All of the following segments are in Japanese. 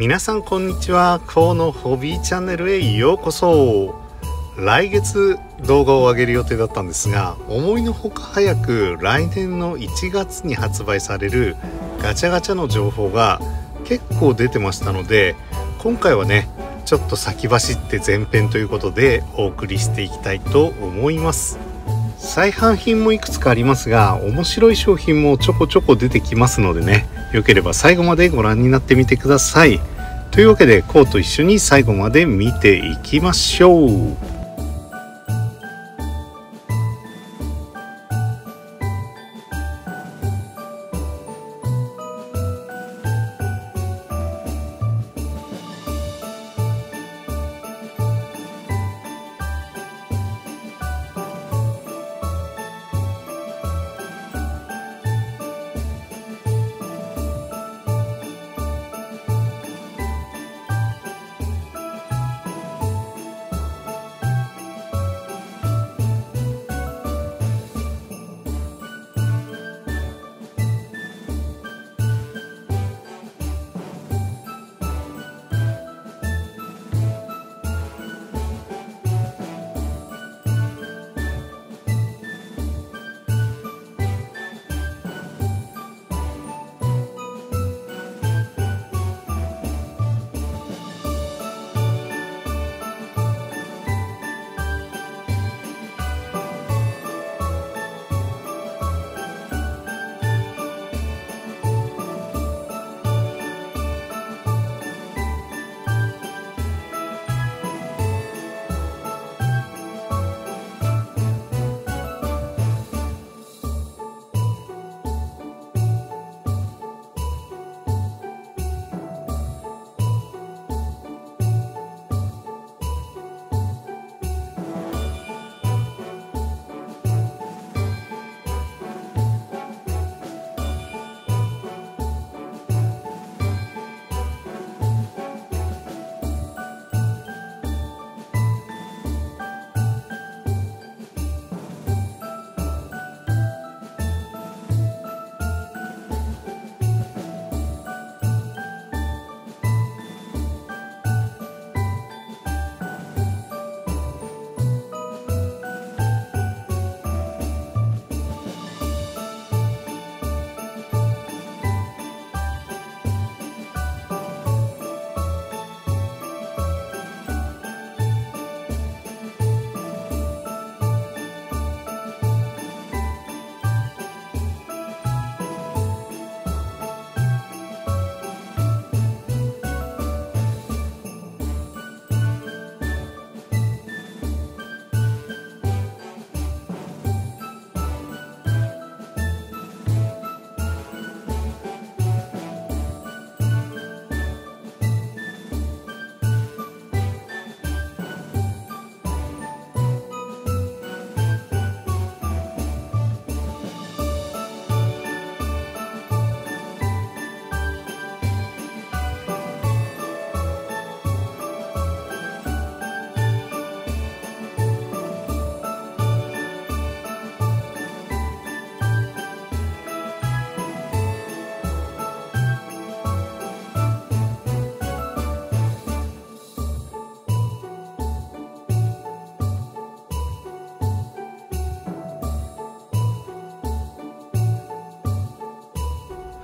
皆さんこんにちは。河のホビーチャンネルへようこそ。来月動画を上げる予定だったんですが思いのほか早く来年の1月に発売されるガチャガチャの情報が結構出てましたので今回はねちょっと先走って前編ということでお送りしていきたいと思います。再販品もいくつかありますが面白い商品もちょこちょこ出てきますのでねよければ最後までご覧になってみてください。というわけでこうと一緒に最後まで見ていきましょう。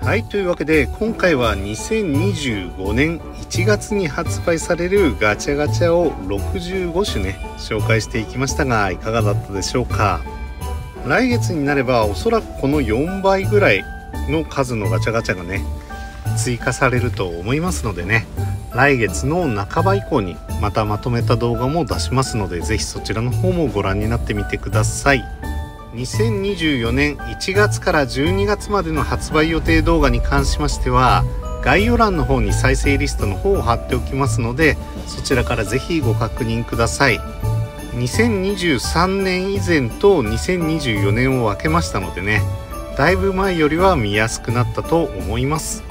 はいというわけで今回は2025年1月に発売されるガチャガチャを65種ね紹介していきましたがいかがだったでしょうか？来月になればおそらくこの4倍ぐらいの数のガチャガチャがね追加されると思いますのでね来月の半ば以降にまたまとめた動画も出しますので是非そちらの方もご覧になってみてください。2024年1月から12月までの発売予定動画に関しましては概要欄の方に再生リストの方を貼っておきますのでそちらから是非ご確認ください。2023年以前と2024年を分けましたのでねだいぶ前よりは見やすくなったと思います。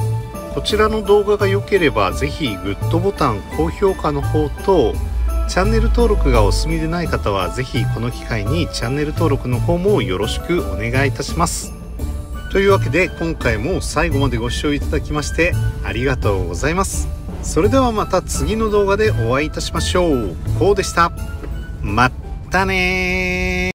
こちらの動画が良ければ是非グッドボタン高評価の方とチャンネル登録がお済みでない方は是非この機会にチャンネル登録の方もよろしくお願いいたします。というわけで今回も最後までご視聴いただきましてありがとうございます。それではまた次の動画でお会いいたしましょうこうでしたまったね